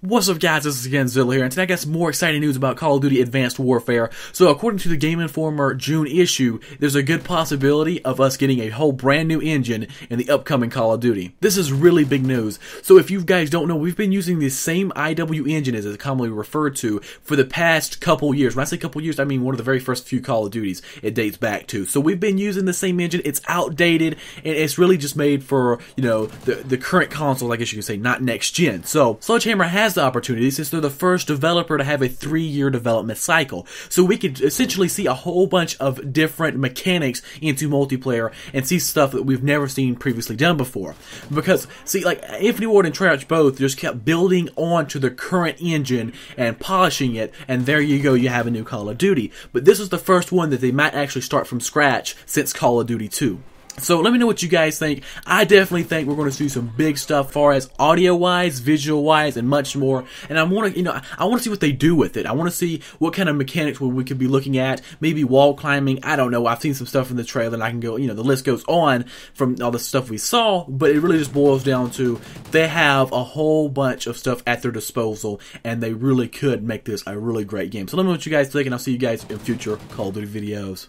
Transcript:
What's up guys, this is Gunzilla here, and today I got some more exciting news about Call of Duty Advanced Warfare. So according to the Game Informer June issue, there's a good possibility of us getting a whole brand new engine in the upcoming Call of Duty. This is really big news. So if you guys don't know, we've been using the same IW engine as it's commonly referred to for the past couple years. When I say couple years, I mean one of the very first few Call of Duties it dates back to. So we've been using the same engine, it's outdated, and it's really just made for, you know, the, the current console, I guess you can say, not next gen. So Sledgehammer has has the opportunity since they're the first developer to have a three year development cycle. So we could essentially see a whole bunch of different mechanics into multiplayer and see stuff that we've never seen previously done before. Because, see, like, Infinity Ward and Treyarch both just kept building onto the current engine and polishing it, and there you go, you have a new Call of Duty. But this is the first one that they might actually start from scratch since Call of Duty 2. So let me know what you guys think. I definitely think we're going to see some big stuff, far as audio wise, visual wise, and much more. And I want to, you know, I want to see what they do with it. I want to see what kind of mechanics we could be looking at. Maybe wall climbing. I don't know. I've seen some stuff in the trailer, and I can go, you know, the list goes on from all the stuff we saw. But it really just boils down to they have a whole bunch of stuff at their disposal, and they really could make this a really great game. So let me know what you guys think, and I'll see you guys in future Call of Duty videos.